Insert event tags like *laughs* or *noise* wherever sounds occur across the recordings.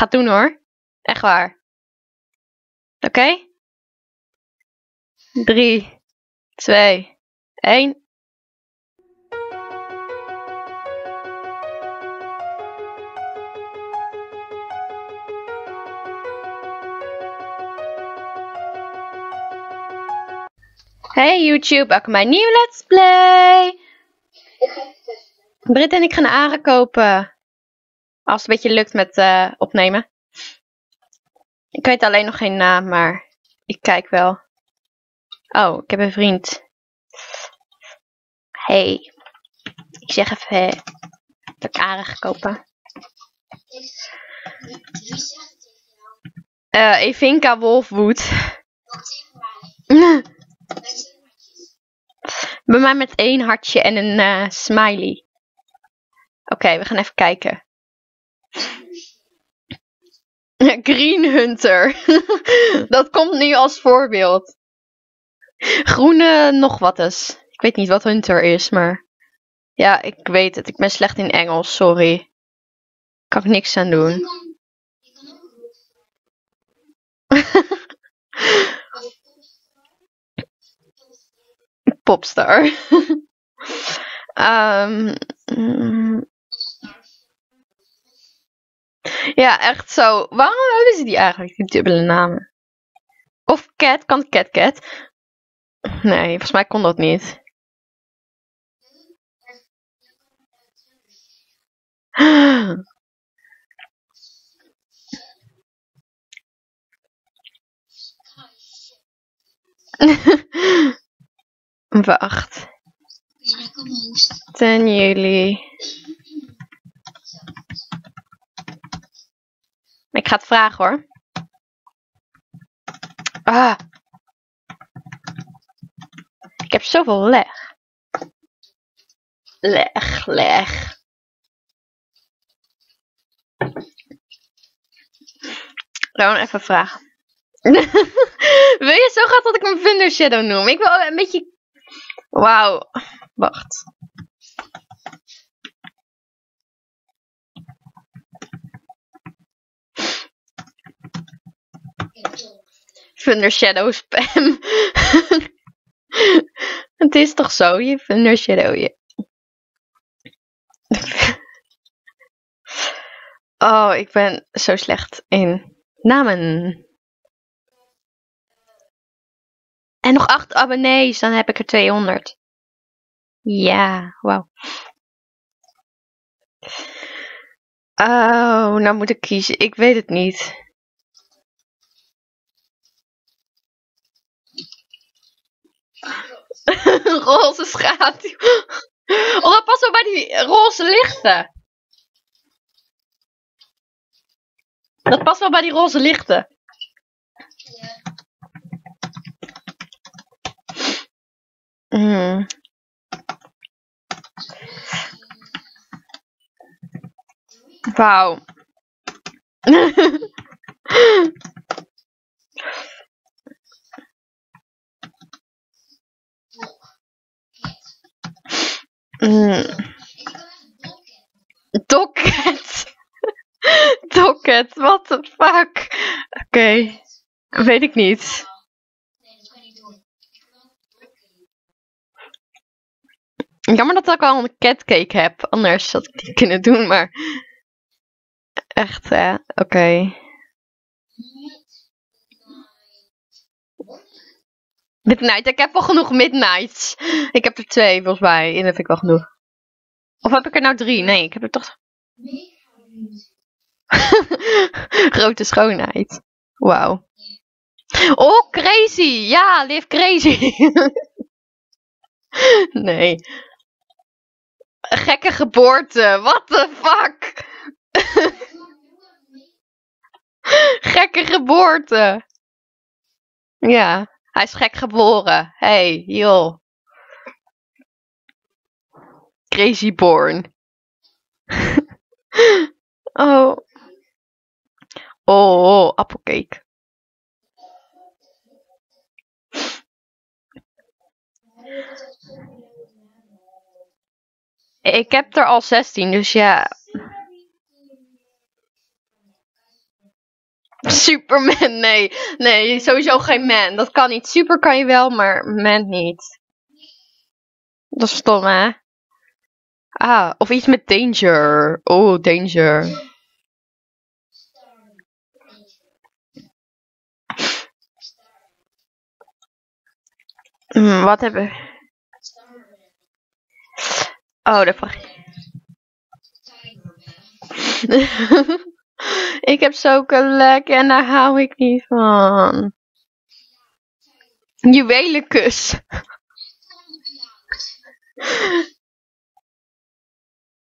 ga het doen hoor. Echt waar. Oké? 3, 2, 1. Hey YouTube, welkom bij een nieuwe Let's Play. Britt en ik gaan Aren kopen. Als het een beetje lukt met eh, opnemen. Ik weet alleen nog geen naam, maar ik kijk wel. Oh, ik heb een vriend. Hey. Ik zeg even hey, dat ik ga kopen. Eh Evinka Wolfwood. *laughs* Bij mij met één hartje en een eh, smiley. Oké, we gaan even kijken. *laughs* Green Hunter. *laughs* Dat komt nu als voorbeeld. Groene nog wat eens. Ik weet niet wat Hunter is, maar... Ja, ik weet het. Ik ben slecht in Engels, sorry. Kan ik niks aan doen. *laughs* Popstar. Mm. Ja, echt zo. Waarom hebben ze die eigenlijk, die dubbele namen? Of Cat, kan Cat Cat? Nee, volgens mij kon dat niet. *gasps* Wacht. 10 juli. Ik ga het vragen hoor. Ah. Ik heb zoveel leg. Leg, leg. Gewoon even vragen. *laughs* Wil je zo graag dat ik hem Thunder Shadow noem? Ik wil een beetje... Wauw. Wacht. Thunder Shadow spam. *laughs* Het is toch zo, je Thunder Shadow je. *laughs* Oh, ik ben zo slecht in namen. En nog acht abonnees, dan heb ik er 200. Ja, wauw. Oh, nou moet ik kiezen. Ik weet het niet. *laughs* roze schaduw. Oh, dat past wel bij die roze lichten. Dat past wel bij die roze lichten. Mm. Wauw. *laughs* mm. Docket. *laughs* Docket, what the fuck? Oké, weet ik niet. Jammer dat ik al een catcake heb, anders had ik die kunnen doen, maar echt hè, oké. Midnight, ik heb wel genoeg Midnights. Ik heb er twee volgens mij, dat vind ik wel genoeg. Of heb ik er nou drie? Nee, ik heb er toch... *laughs* Grote schoonheid. Wauw. Oh, crazy! Ja, live crazy! *laughs* nee. Gekke geboorte. What the fuck? *laughs* Gekke geboorte. Ja, hij is gek geboren. Hey, joh. Crazy born. *laughs* oh. Oh, oh appelcake. Ik heb er al 16, dus ja. *laughs* Superman, nee. Nee, sowieso geen man. Dat kan niet. Super kan je wel, maar man niet. Dat is stom, hè? Ah, of iets met danger. Oh, danger. Hmm, wat hebben we? Oh, dat vraag ik *laughs* heb zulke lek en daar hou ik niet van. Juwelenkus.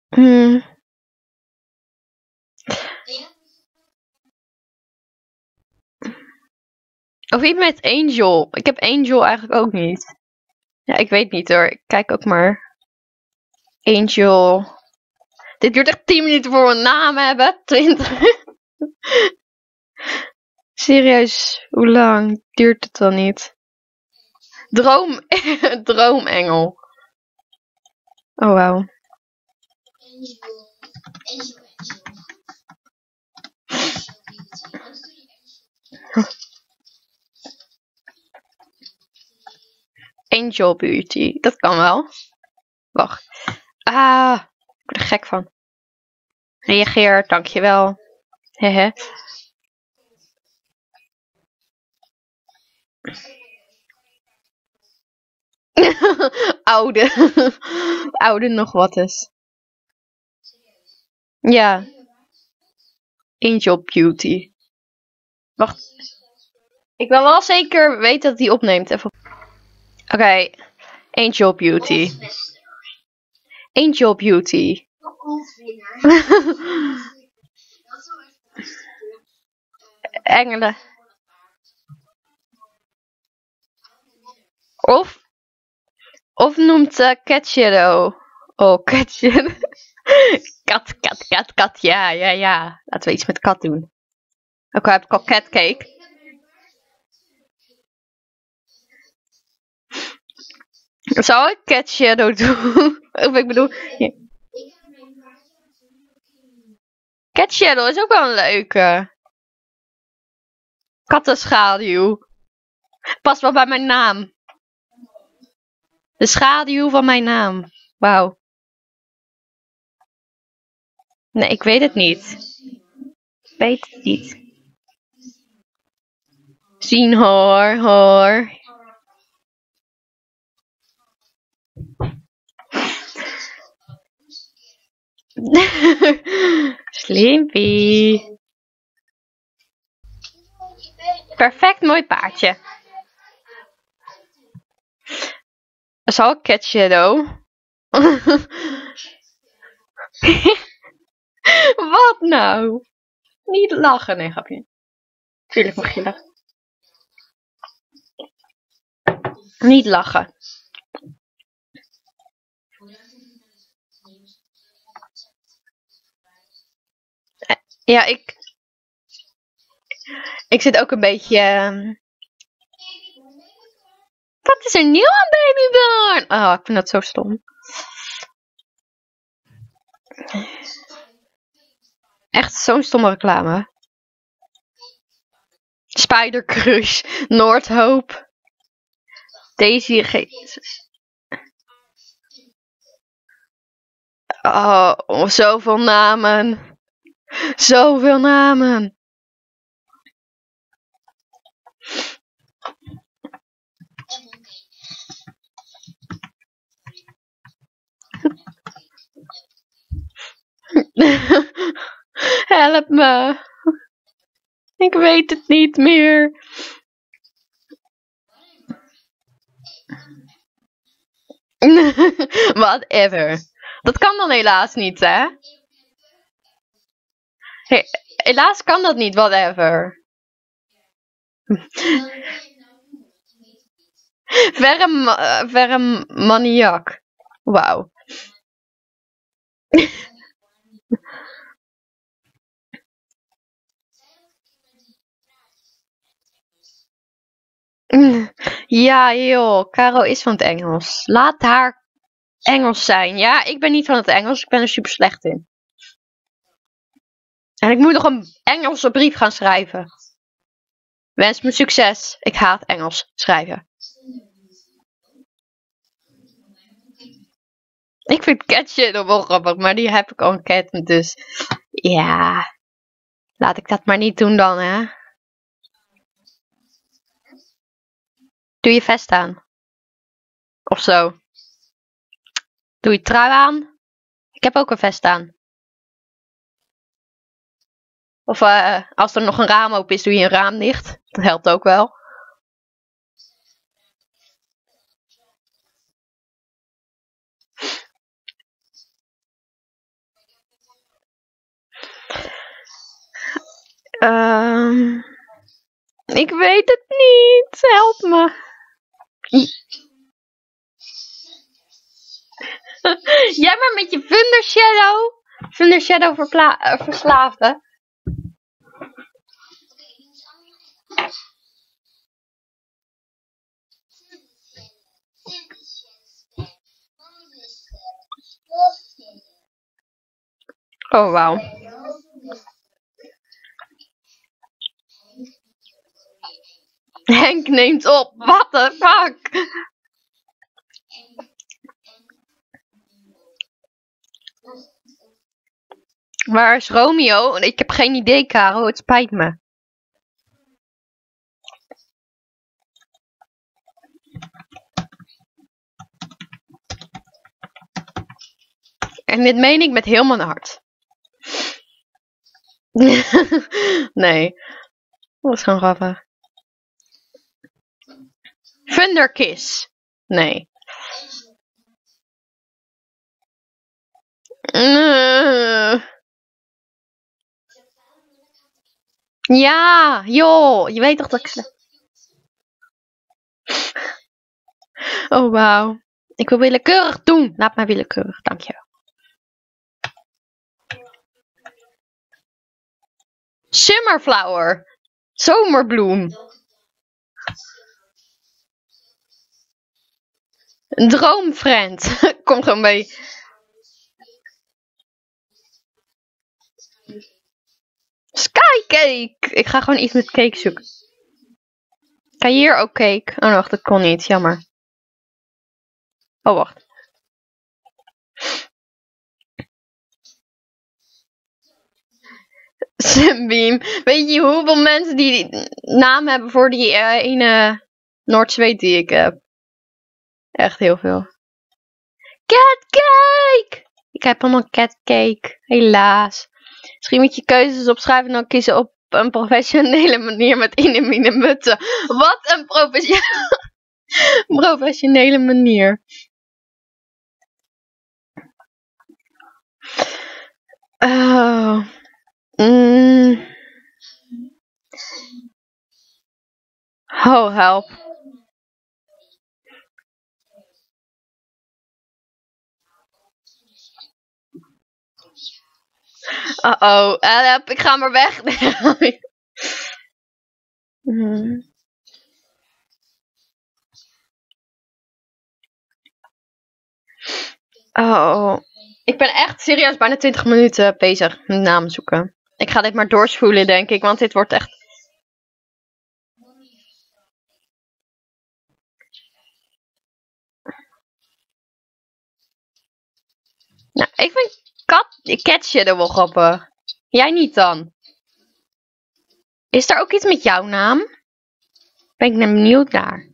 Hmm. Of iets met Angel. Ik heb Angel eigenlijk ook niet. Ja, ik weet niet hoor. Ik kijk ook maar. Angel. Dit duurt echt 10 minuten voor we een naam hebben. *laughs* 20. Serieus, hoe lang duurt het dan niet? Droom, *laughs* droomengel. Oh wow. Angel Beauty, dat kan wel. Wacht. Ah, van. Reageer, dankjewel. Hehe. *laughs* Oude. *laughs* Oude nog wat is. Ja. Angel Beauty. Wacht. Ik wil wel zeker weten dat hij opneemt. Even. Oké. Angel Beauty. Angel Beauty. *laughs* Engelen. Of, of noemt uh, Cat Shadow. Oh, Cat Shadow. *laughs* kat, kat, kat, kat. Ja, ja, ja. Laten we iets met kat doen. Ook al heb ik al cat cake. Zou ik Cat Shadow *laughs* doen? of ik bedoel... Cat Shadow is ook wel een leuke. Kattenschaduw. Past wel bij mijn naam. De schaduw van mijn naam. Wauw. Nee, ik weet het niet. Ik weet het niet. Zien hoor, hoor. *laughs* Slimpy. Perfect mooi paardje. Zal ik Cat Shadow? *laughs* Wat nou? Niet lachen, nee grapje. Tuurlijk mag je lachen. Niet lachen. Ja, ik. Ik zit ook een beetje. ehm, Wat is er nieuw aan Babyborn? Oh, ik vind dat zo stom. Echt zo'n stomme reclame. Spider Crush, Noordhoop, Daisy Jezus. Oh, zoveel namen. Zoveel namen. *laughs* Help me. Ik weet het niet meer. *laughs* Whatever. Dat kan dan helaas niet, hè? He- helaas kan dat niet, whatever. Verre, ma- eh, verre maniak. Wauw. Ja, joh. Caro is van het Engels. Laat haar Engels zijn. Ja, ik ben niet van het Engels. Ik ben er super slecht in. En ik moet nog een Engelse brief gaan schrijven. Wens me succes. Ik haat Engels schrijven. Ik vind Catshit wel grappig, maar die heb ik al een dus ja. Laat ik dat maar niet doen dan, hè. Doe je vest aan. Of zo. Doe je trui aan. Ik heb ook een vest aan. Of uh, als er nog een raam open is, doe je een raam dicht. Dat helpt ook wel. Um, ik weet het niet. Help me. *laughs* Jij maar met je Thunder Shadow. Thunder Shadow uh, verslaafde. Oh, wauw. Henk neemt op. What the fuck? Waar is Romeo? Ik heb geen idee, Karel. Het spijt me. En dit meen ik met heel mijn hart. *laughs* nee. Dat was gewoon grappig. Thunderkiss. Nee. Ja, joh. Je weet toch dat ik... Oh, wauw. Ik wil willekeurig doen. Laat mij willekeurig, dankjewel. Summerflower. Zomerbloem. Droomfriend. *laughs* Kom gewoon mee. Skycake. Ik ga gewoon iets met cake zoeken. Kan je hier ook cake? Oh, wacht, dat kon niet. Jammer. Oh, wacht. *laughs* Sunbeam. Weet je hoeveel mensen die naam hebben voor die uh, ene Noord-Zweet die ik heb? Echt heel veel. Catcake! Ik heb allemaal catcake. Helaas. Misschien moet je keuzes opschrijven en dan kiezen op een professionele manier met in en mutten. Wat een professionele, *laughs* professionele manier. Oh. Mm. Oh, help. Uh oh, help, ik ga maar weg. Hmm. *laughs* Oh, ik ben echt serieus bijna 20 minuten bezig met namen zoeken. Ik ga dit maar doorspoelen, denk ik, want dit wordt echt... Nou, ik vind kat, Catje er wel grappig. Jij niet dan? Is er ook iets met jouw naam? Ben ik net benieuwd naar.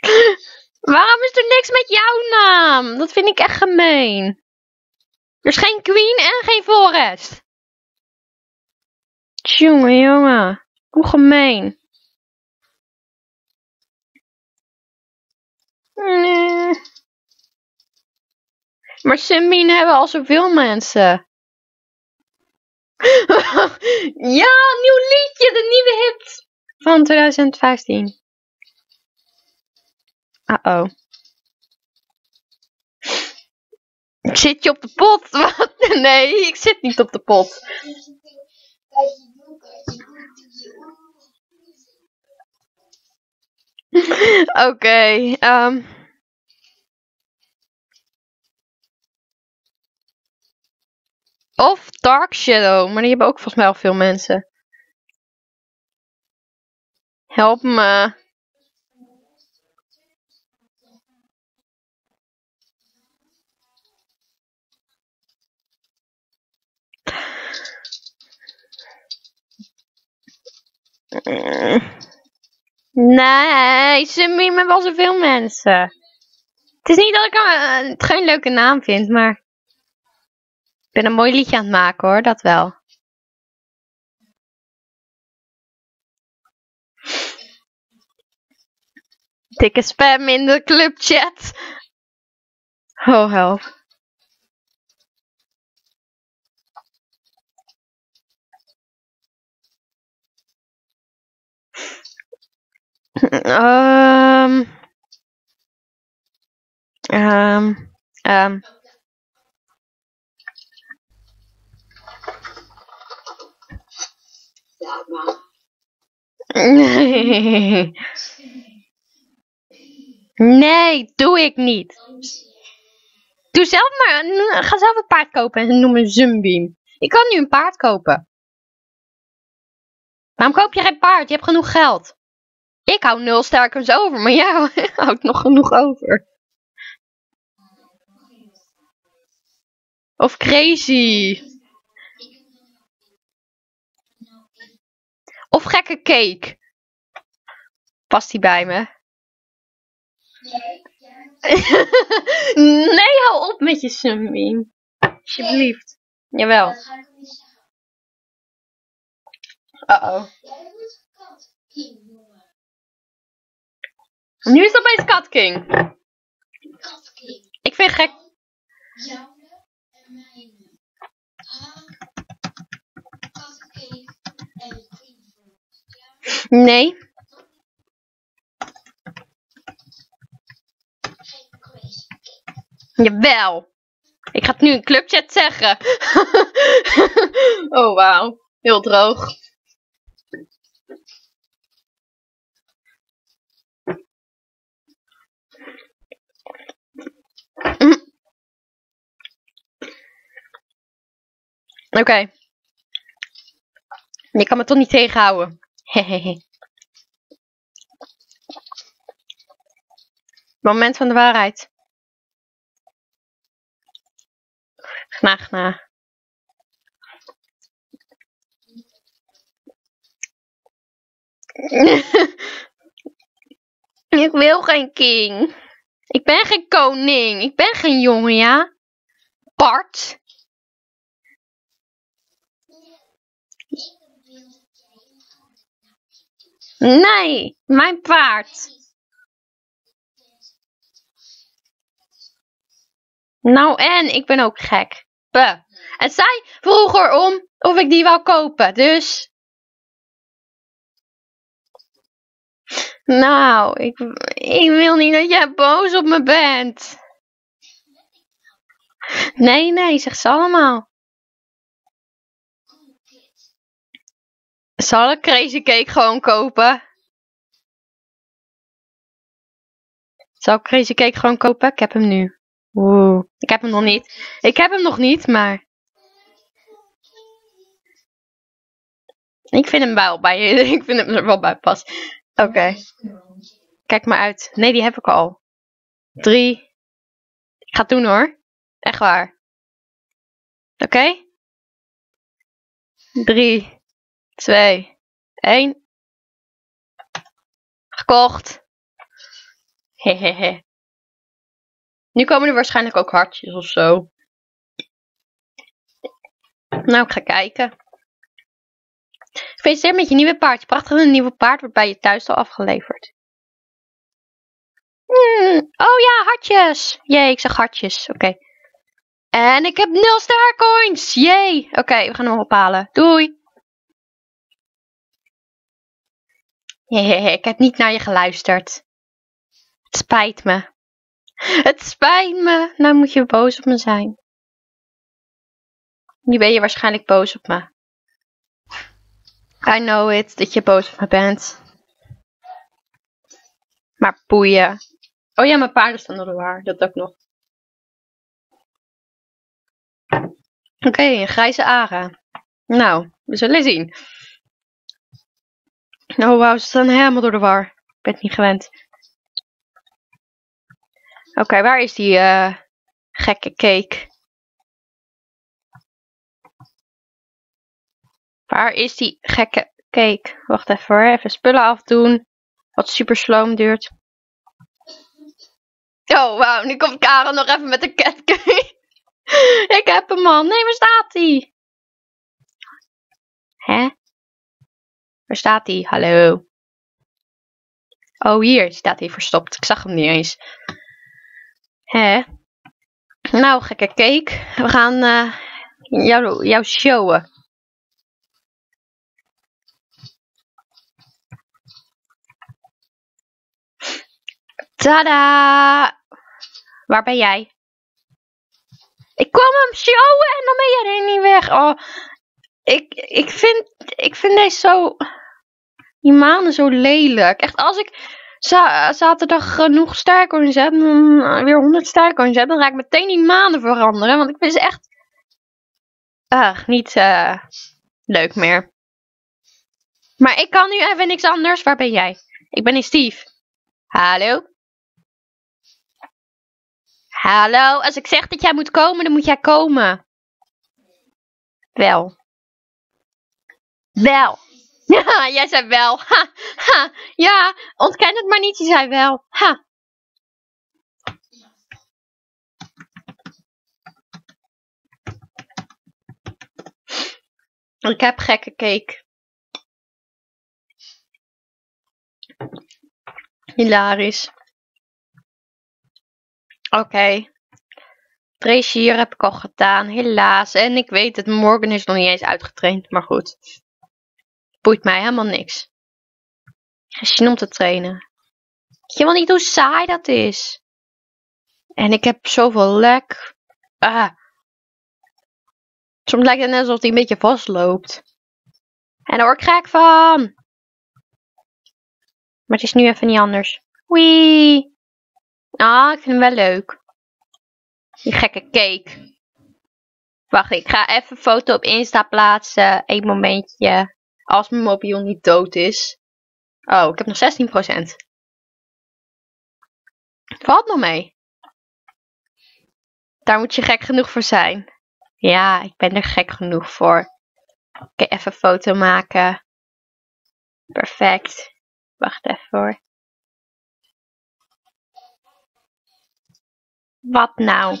*laughs* Waarom is er niks met jouw naam? Dat vind ik echt gemeen. Er is geen Queen en geen Forest. Tjonge, jongen. Hoe gemeen. Nee. Maar Simbien hebben al zoveel mensen. *laughs* ja, nieuw liedje, de nieuwe hit van 2015. Uh-oh. Zit je op de pot? *laughs* Wat? Nee, ik zit niet op de pot. *laughs* Oké. Ehm. Of Dark Shadow, maar die hebben ook volgens mij al veel mensen. Help me. Nee, ze met wel zoveel mensen. Het is niet dat ik uh, het geen leuke naam vind, maar ik ben een mooi liedje aan het maken hoor, dat wel. Dikke spam in de clubchat. Oh help. Um. Nee. Nee, doe ik niet. Doe zelf maar, ga zelf een paard kopen en noem een Zumbeam. Ik kan nu een paard kopen. Waarom koop je geen paard? Je hebt genoeg geld. Ik hou nul sterkers over, maar jij *laughs* houdt nog genoeg over. Of crazy. Of gekke cake. Past die bij me? *laughs* nee, hou op met je sunbeam. Alsjeblieft. Jawel. Uh-oh. Nu is dat bij Cat King. Ik vind gek. Jouw en mijn. Nee. Jawel. Ik ga het nu in clubchat zeggen. *laughs* oh, wauw. Heel droog. Oké. Okay. Je kan me toch niet tegenhouden. *laughs* Moment van de waarheid. Gna, gna. *laughs* ik wil geen king. Ik ben geen koning. Ik ben geen jongen, ja? Bart. Nee, mijn paard. Nou en, ik ben ook gek. Buh. En zij vroeg erom of ik die wou kopen, dus... Nou, ik, ik wil niet dat jij boos op me bent. Nee, nee, zeg ze allemaal. Zal ik Crazy Cake gewoon kopen? Zal ik Crazy Cake gewoon kopen? Ik heb hem nu. Oeh, ik heb hem nog niet. Ik heb hem nog niet, maar... Ik vind hem wel bij je. *laughs* Ik vind hem er wel bij pas. Oké. Kijk maar uit. Nee, die heb ik al. Drie. Ik ga het doen hoor. Echt waar. Oké? Drie. Twee. Één. Gekocht. Hehehe. Nu komen er waarschijnlijk ook hartjes of zo. Nou, ik ga kijken. Gefeliciteerd met je nieuwe paard. Prachtig een nieuwe paard wordt bij je thuis al afgeleverd. Hmm. Oh ja, hartjes. Jee, ik zag hartjes. Oké. En ik heb nul starcoins. Jee. Oké, we gaan hem ophalen. Doei. *laughs* ik heb niet naar je geluisterd. Het spijt me. Het spijt me. Nou moet je boos op me zijn. Nu ben je waarschijnlijk boos op me. I know it, dat je boos op me bent. Maar boeien. Oh ja, mijn paarden staan door de waar. Dat ook nog. Oké, een grijze Ara. Nou, we zullen zien. Oh wauw, ze staan helemaal door de war. Ik ben het niet gewend. Oké, waar is die uh, gekke cake? Waar is die gekke cake? Wacht even hoor, even spullen afdoen. Wat super sloom duurt. Oh, wauw, nu komt Karen nog even met de catcake. *laughs* Ik heb hem man. Nee, waar staat hij? Hè? Waar staat hij? Hallo. Oh, hier staat hij verstopt. Ik zag hem niet eens. Hè? Nou, gekke cake. We gaan uh, jou, jou showen. Tada! Waar ben jij? Ik kwam hem showen en dan ben jij er niet weg. Oh, ik, ik, vind, ik vind deze zo... Die manen zo lelijk. Echt, als ik zaterdag genoeg sterker zet, mm, weer 100 sterker zet, dan ga ik meteen die manen veranderen. Want ik vind ze echt... Uh, niet uh, leuk meer. Maar ik kan nu even niks anders. Waar ben jij? Ik ben in Steve. Hallo? Hallo, als ik zeg dat jij moet komen, dan moet jij komen. Wel. Wel. *laughs* Ja, jij zei wel. *laughs* Ha. Ja, ontken het maar niet, je zei wel. Ha. Ik heb gekke cake. Hilarisch. Oké. Okay. hier heb ik al gedaan, helaas. En ik weet het, morgen is nog niet eens uitgetraind, maar goed. Boeit mij helemaal niks. Zin om te trainen. Je wil niet hoe saai dat is. En ik heb zoveel lek. Ah. Soms lijkt het net alsof hij een beetje vastloopt. En daar word ik gek van. Maar het is nu even niet anders. Wee. Ah, ik vind hem wel leuk. Die gekke cake. Wacht, ik ga even een foto op Insta plaatsen. Eén momentje. Als mijn mobiel niet dood is. Oh, ik heb nog 16%. Valt nog mee. Daar moet je gek genoeg voor zijn. Ja, ik ben er gek genoeg voor. Oké, even een foto maken. Perfect. Wacht even hoor. Wat nou?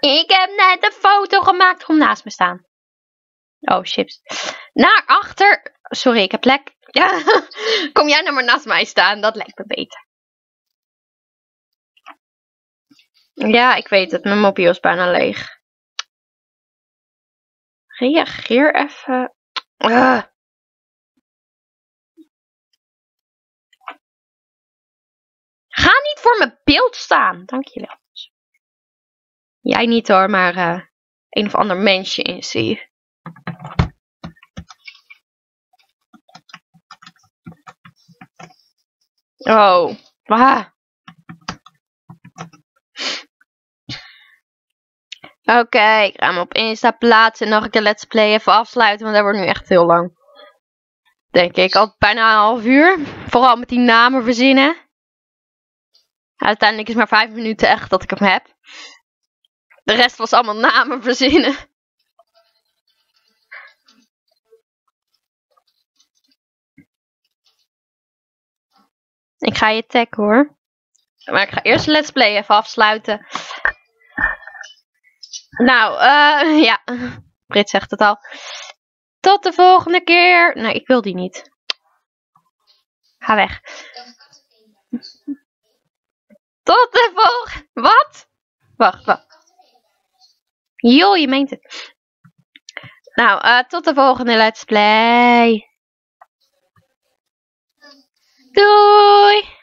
Ik heb net een foto gemaakt. Kom naast me staan. Oh, chips. Naar achter. Sorry, ik heb lek. Ja. *laughs* Kom jij nou maar naast mij staan. Dat lijkt me beter. Ja, ik weet het. Mijn mobiel is bijna leeg. Reageer even. Uh. Ga niet voor mijn beeld staan. Dankjewel. Jij niet hoor, maar uh, een of ander mensje in zie. Oh, waar? Oké, ik ga hem op Insta plaatsen en nog een keer Let's Play even afsluiten, want dat wordt nu echt heel lang. Denk ik, al bijna een half uur. Vooral met die namen verzinnen. Uiteindelijk is maar vijf minuten echt dat ik hem heb. De rest was allemaal namen verzinnen. Ik ga je taggen hoor. Maar ik ga eerst de let's play even afsluiten. Nou, uh, ja. Brit zegt het al. Tot de volgende keer. Nee, ik wil die niet. Ga weg. Tot de volgende... Wat? Wacht, wacht. Joh, je meent het. Nou, eh, tot de volgende Let's Play. Doei!